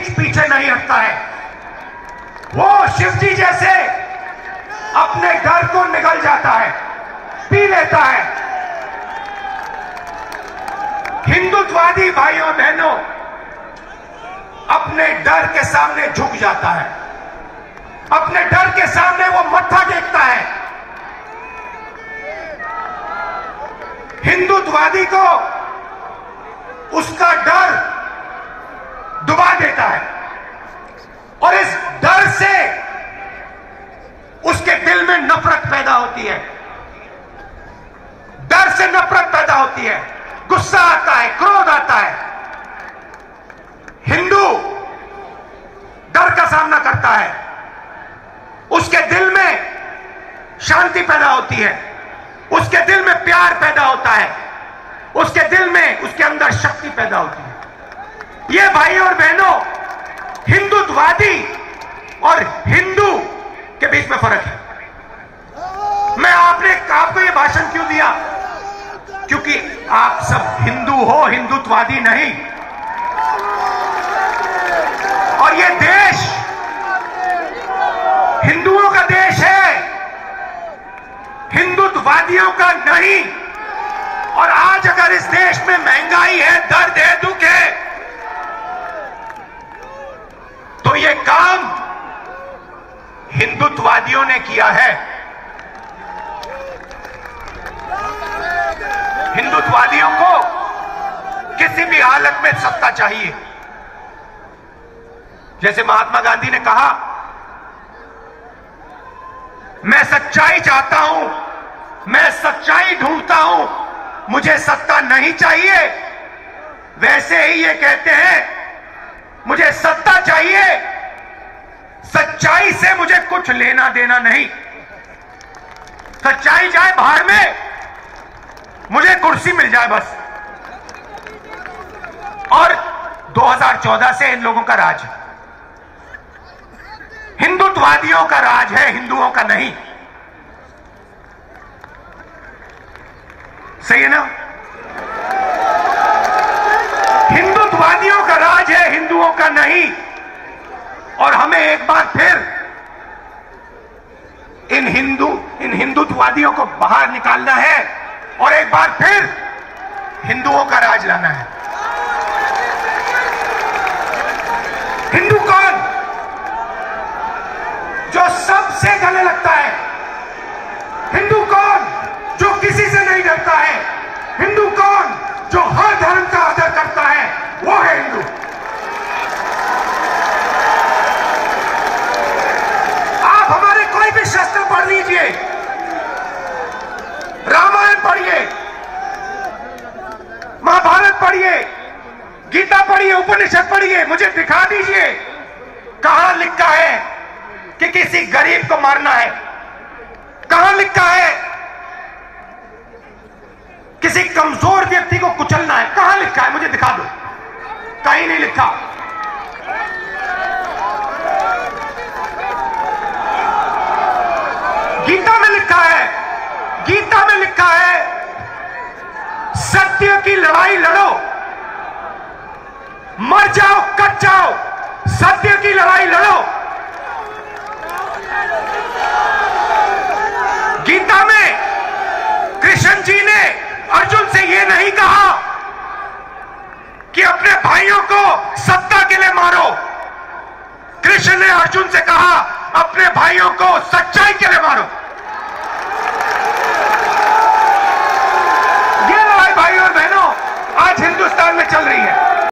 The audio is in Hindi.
इंच पीछे नहीं हटता है। वो शिवजी जैसे अपने डर को निकल जाता है, पी लेता है। हिंदुत्ववादी भाइयों बहनों, अपने डर के सामने झुक जाता है। अपने डर के सामने वो मत्था टेकता है। हिंदुत्ववादी को उसका डर डुबा देता है और इस डर से उसके दिल में नफरत पैदा होती है। डर से नफरत पैदा होती है। गुस्सा आता है, क्रोध आता है। हिंदू डर का सामना करता है। उसके दिल में शांति पैदा होती है। उसके दिल में प्यार पैदा होता है। उसके दिल में उसके अंदर शक्ति पैदा होती है। ये भाई और बहनों, हिंदुत्ववादी और हिंदू के बीच में फ़र्क है। आपको ये भाषण क्यों दिया? क्योंकि आप सब हिंदू हो, हिंदुत्ववादी नहीं। और ये देश हिंदुओं का देश है, हिंदुत्ववादियों का नहीं। और आज अगर इस देश में महँगाई है दर्द है दुख है तो ये काम हिंदुत्ववादियों ने किया है। हिंदुत्ववादियों को किसी भी हालत में सत्ता चाहिए। जैसे महात्मा गांधी ने कहा, मैं सच्चाई चाहता हूँ, मैं सच्चाई ढूंढता हूँ, मुझे सत्ता नहीं चाहिए। वैसे ही ये कहते हैं, मुझे सत्ता चाहिए, सच्चाई से मुझे कुछ लेना देना नहीं। सच्चाई जाए बाहर में मुझे कुर्सी मिल जाए बस। और 2014 से इन लोगों का राज। हिंदुत्ववादियों का राज है, हिंदुओं का नहीं। सही है ना? हिंदुत्ववादियों का राज है, हिंदुओं का नहीं। और हमें एक बार फिर इन हिंदू, इन हिंदुत्ववादियों को बाहर निकालना है। और एक बार फिर हिंदुओं का राज लाना है। हिंदू कौन? जो सबसे गले लगता है। हिंदू कौन? जो किसी से नहीं डरता है। हिंदू कौन? जो हर धर्म का आदर करता है वो है हिंदू आप हमारे कोई भी शस्त्र पढ़ लीजिए रामायण पढ़िए महाभारत पढ़िए गीता पढ़िए, उपनिषद पढ़िए, मुझे दिखा दीजिए। कहाँ लिखा है कि किसी गरीब को मारना है? कहाँ लिखा है किसी कमज़ोर व्यक्ति को कुचलना है? कहाँ लिखा है? मुझे दिखा दो। कहीं नहीं लिखा। गीता में लिखा है, गीता में लिखा है, सत्य की लड़ाई लड़ो। मर जाओ, कट जाओ। सत्य की लड़ाई लड़ो। गीता में कृष्ण जी ने अर्जुन से यह नहीं कहा कि अपने भाइयों को सत्ता के लिए मारो। कृष्ण ने अर्जुन से कहा, अपने भाइयों को सच्चाई